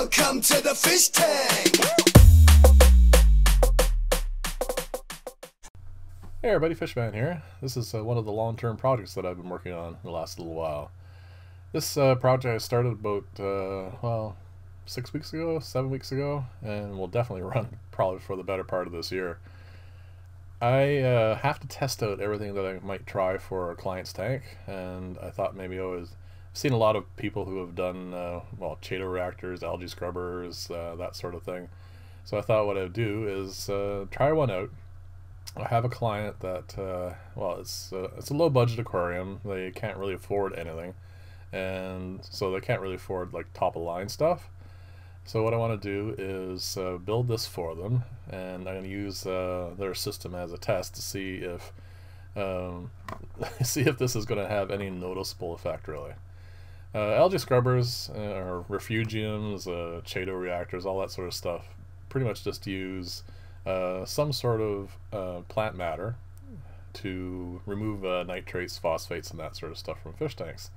Welcome to the fish tank. Hey everybody, Fishman here. This is uh, one of the long-term projects that I've been working on the last little while. This uh, project I started about, uh, well, six weeks ago, seven weeks ago, and will definitely run probably for the better part of this year. I uh, have to test out everything that I might try for a client's tank, and I thought maybe I was I've seen a lot of people who have done, uh, well, Chaeto reactors, algae scrubbers, uh, that sort of thing. So I thought what I'd do is uh, try one out I have a client that, uh, well, it's uh, it's a low budget aquarium. They can't really afford anything, and so they can't really afford like top of line stuff. So what I want to do is uh, build this for them, and I'm going to use uh, their system as a test to see if um, see if this is going to have any noticeable effect really. Uh, algae scrubbers uh, or refugiums, uh, Chaeto reactors, all that sort of stuff, pretty much just use uh, some sort of uh, plant matter to remove uh, nitrates, phosphates, and that sort of stuff from fish tanks.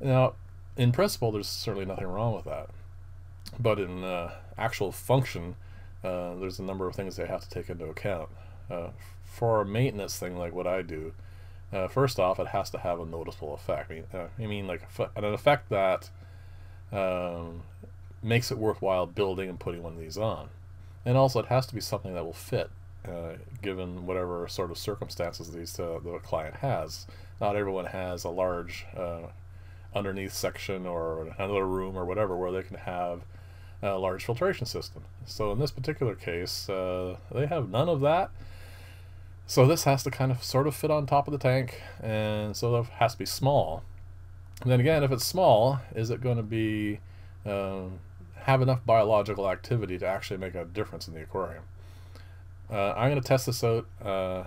Now, in principle, there's certainly nothing wrong with that. But in uh, actual function, there's a number of things they have to take into account. for a maintenance thing like what I do, first off, it has to have a noticeable effect. I mean, I mean like an effect that um, makes it worthwhile building and putting one of these on. And also, it has to be something that will fit, uh, given whatever sort of circumstances these uh, the client has. Not everyone has a large uh, underneath section or another room or whatever where they can have a large filtration system. So in this particular case, uh, they have none of that. So this has to kind of sort of fit on top of the tank, and so it has to be small. And then again, if it's small, is it going to be um, have enough biological activity to actually make a difference in the aquarium. Uh, I'm going to test this out uh,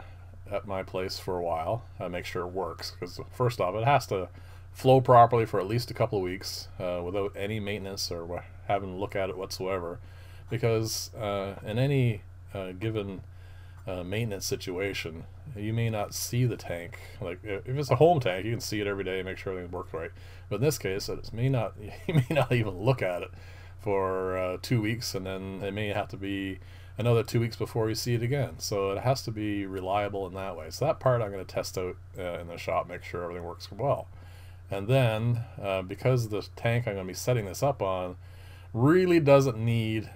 at my place for a while, uh, make sure it works, because first off, it has to flow properly for at least a couple of weeks uh, without any maintenance or having to look at it whatsoever, because uh, in any uh, maintenance situation, you may not see the tank. Like if it's a home tank, you can see it every day, make sure everything works right. But in this case, it may not. You may not even look at it for uh, two weeks, and then it may have to be another two weeks before you see it again. So it has to be reliable in that way. So that part I'm going to test out uh, in the shop, make sure everything works well. And then, uh, because the tank I'm going to be setting this up on really doesn't need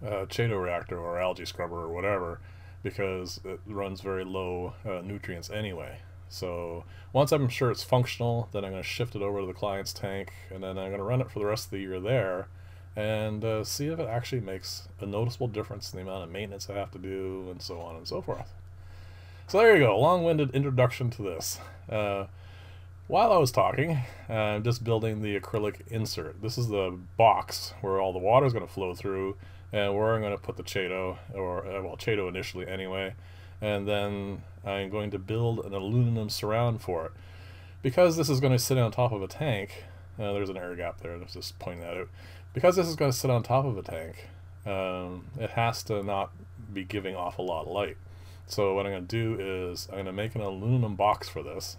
a Chaeto reactor or algae scrubber or whatever, because it runs very low uh, nutrients anyway. So once I'm sure it's functional, then I'm going to shift it over to the client's tank, and then I'm going to run it for the rest of the year there and uh, see if it actually makes a noticeable difference in the amount of maintenance I have to do and so on and so forth. So there you go, long-winded introduction to this. Uh, while I was talking, uh, I'm just building the acrylic insert. This is the box where all the water is going to flow through and where I'm going to put the Chaeto, or uh, well, Chaeto initially anyway, and then I'm going to build an aluminum surround for it. Because this is going to sit on top of a tank, uh, there's an air gap there, let's just point that out because this is going to sit on top of a tank, um, it has to not be giving off a lot of light. So what I'm going to do is I'm going to make an aluminum box for this,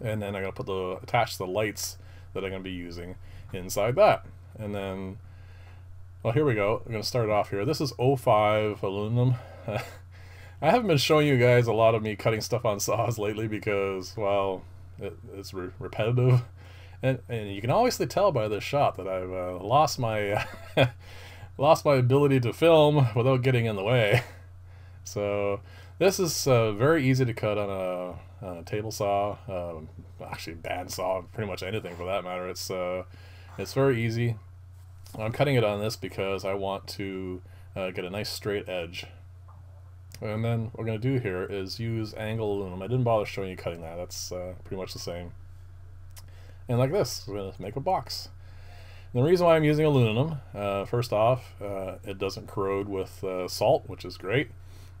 and then I'm to put the attach the lights that I'm going to be using inside that. And then, well, here we go. I'm going to start off here. This is 05 aluminum. I haven't been showing you guys a lot of me cutting stuff on saws lately because, well, it, it's re repetitive and, and you can obviously tell by this shot that I've uh, lost my lost my ability to film without getting in the way. So this is uh, very easy to cut on a, a table saw, um, actually band saw, pretty much anything for that matter. It's uh, it's very easy. I'm cutting it on this because I want to uh, get a nice straight edge. And then what we're going to do here is use angle aluminum. I didn't bother showing you cutting that. That's uh, pretty much the same. And like this, we're going to make a box. And the reason why I'm using aluminum, uh, first off, uh, it doesn't corrode with uh, salt, which is great.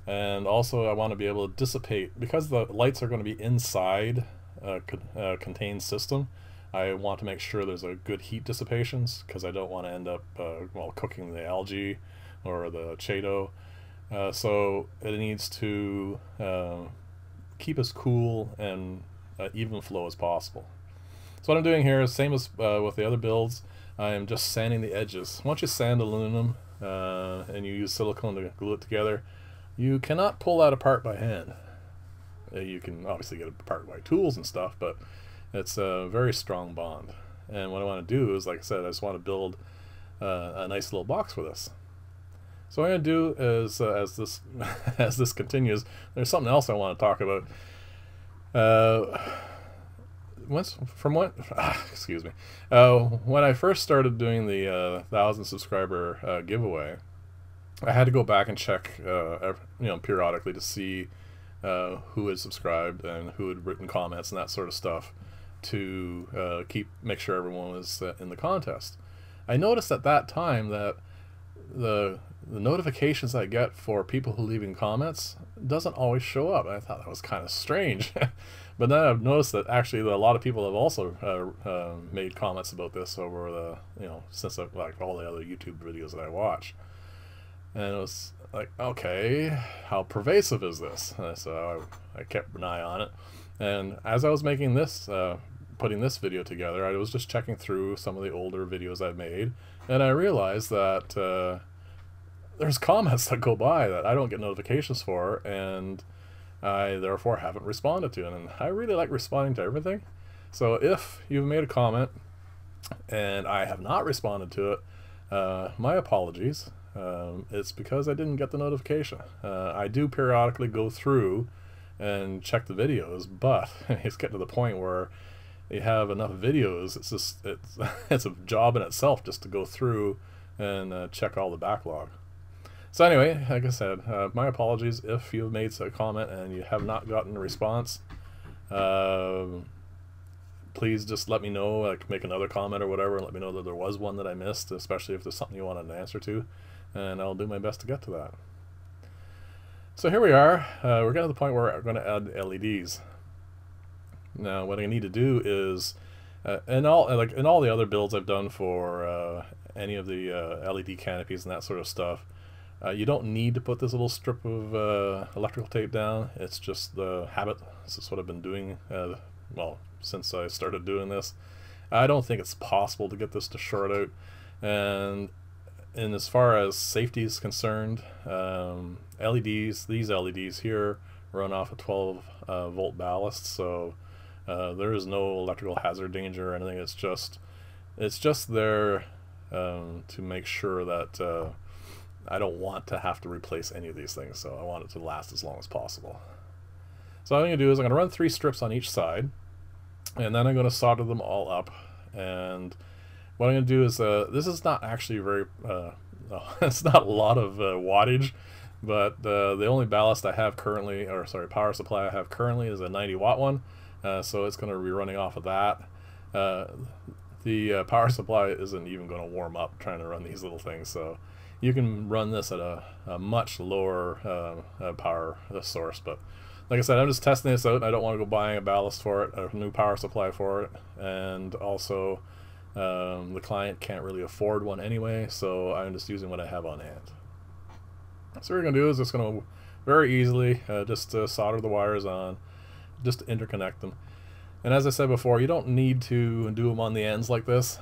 And also I want to be able to dissipate, because the lights are going to be inside a uh, contained system, I want to make sure there's a good heat dissipation, because I don't want to end up, uh, well, cooking the algae or the Chaeto. Uh, so it needs to keep as cool and even flow as possible. So what I'm doing here is same as uh, with the other builds. I am just sanding the edges. Once you sand aluminum uh, and you use silicone to glue it together, you cannot pull that apart by hand. Uh, you can obviously get it apart by tools and stuff, but it's a very strong bond. And what I want to do is, like I said, I just want to build uh, a nice little box for this. So what I'm going to do is, uh, as this as this continues, there's something else I want to talk about. Uh, once from what? Ah, excuse me. Uh, when I first started doing the uh, thousand subscriber uh, giveaway, I had to go back and check, uh, you know, periodically to see uh, who had subscribed and who had written comments and that sort of stuff to uh, keep make sure everyone was in the contest. I noticed at that time that the the notifications I get for people who leaving comments doesn't always show up. I thought that was kind of strange. but then I've noticed that actually a lot of people have also uh, uh, made comments about this over the, you know, since like all the other YouTube videos that I watch. And it was like, okay, how pervasive is this? And so I, I, kept an eye on it. And as I was making this, uh, putting this video together, I was just checking through some of the older videos I've made. And I realized that uh, there's comments that go by that I don't get notifications for, and I therefore haven't responded to. And I really like responding to everything. So if you've made a comment and I have not responded to it, uh, my apologies. Um, it's because I didn't get the notification. Uh, I do periodically go through and check the videos, but it's getting to the point where you have enough videos. It's just it's it's a job in itself just to go through and uh, check all the backlog. So anyway, like I said, uh, my apologies if you've made a comment and you have not gotten a response. Uh, please just let me know, like make another comment or whatever, and let me know that there was one that I missed, especially if there's something you want an answer to, and I'll do my best to get to that. So here we are. Uh, we're getting to the point where I'm going to add LEDs. Now, what I need to do is, uh, in all like in all the other builds I've done for uh, any of the uh, LED canopies and that sort of stuff, uh, you don't need to put this little strip of uh, electrical tape down. It's just the habit. This is what I've been doing, uh, well, since I started doing this. I don't think it's possible to get this to short out. And, and as far as safety is concerned, um, LEDs, these LEDs here, run off a 12 uh, volt ballast, so uh, there is no electrical hazard danger or anything. It's just, it's just there um, to make sure that uh, I don't want to have to replace any of these things, so I want it to last as long as possible. So what I'm going to do is I'm going to run three strips on each side, and then I'm going to solder them all up. And what I'm going to do is, uh, this is not actually very, uh, it's not a lot of uh, wattage, but uh, the only ballast I have currently, or sorry, power supply I have currently is a 90 watt one, uh, so it's going to be running off of that. Uh, the power supply isn't even going to warm up trying to run these little things, so you can run this at a, a much lower power source. But like I said, I'm just testing this out. I don't want to go buying a ballast for it, a new power supply for it, and also um, the client can't really afford one anyway, so I'm just using what I have on hand. So what we're going to do is just going to very easily uh, just uh, solder the wires on, just to interconnect them. And as I said before, you don't need to do them on the ends like this.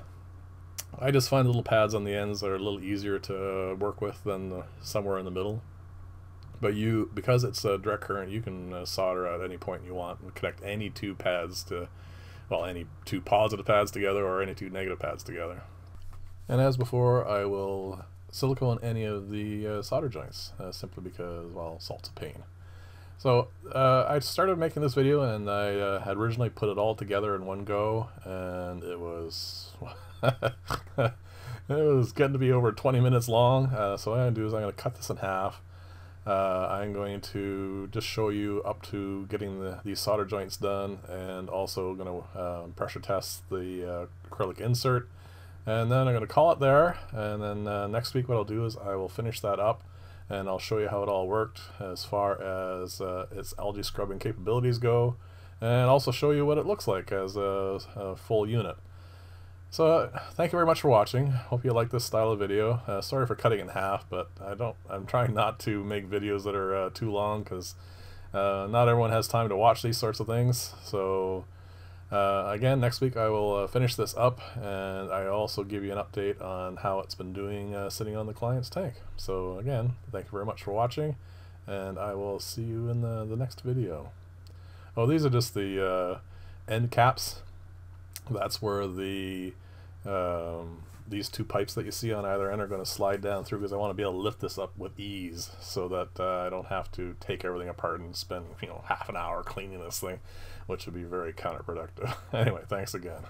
I just find little pads on the ends that are a little easier to work with than the, somewhere in the middle. But you, because it's a direct current, you can uh, solder at any point you want and connect any two pads to, well, any two positive pads together or any two negative pads together. And as before, I will silicone any of the uh, solder joints, uh, simply because, well, salt's a pain. So uh, I started making this video and I uh, had originally put it all together in one go and it was it was getting to be over 20 minutes long, uh, so what I'm going to do is I'm going to cut this in half. Uh, I'm going to just show you up to getting the, these solder joints done and also going to um, pressure test the uh, acrylic insert. And then I'm going to call it there, and then uh, next week what I'll do is I will finish that up and I'll show you how it all worked as far as uh, its algae scrubbing capabilities go and also show you what it looks like as a, a full unit. So uh, thank you very much for watching. Hope you like this style of video. Uh, sorry for cutting in half, but I don't. I'm trying not to make videos that are uh, too long because uh, not everyone has time to watch these sorts of things. So Uh, again, next week I will uh, finish this up and I also give you an update on how it's been doing sitting on the client's tank. So again, thank you very much for watching and I will see you in the, the next video. Oh, these are just the end caps. That's where the um, these two pipes that you see on either end are going to slide down through because I want to be able to lift this up with ease so that uh, I don't have to take everything apart and spend you know half an hour cleaning this thing which would be very counterproductive. Anyway thanks again